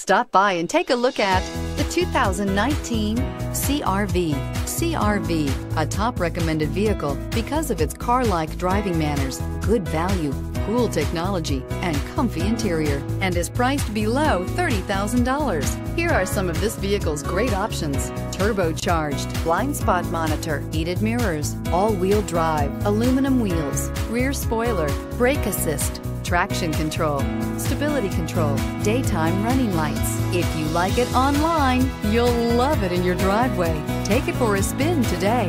Stop by and take a look at the 2019 CRV. CRV, a top recommended vehicle because of its car-like driving manners, good value, cool technology, and comfy interior, and is priced below $30,000. Here are some of this vehicle's great options. Turbocharged, blind spot monitor, heated mirrors, all-wheel drive, aluminum wheels, rear spoiler, brake assist, traction control, stability control, daytime running lights. If you like it online, you'll love it in your driveway. Take it for a spin today.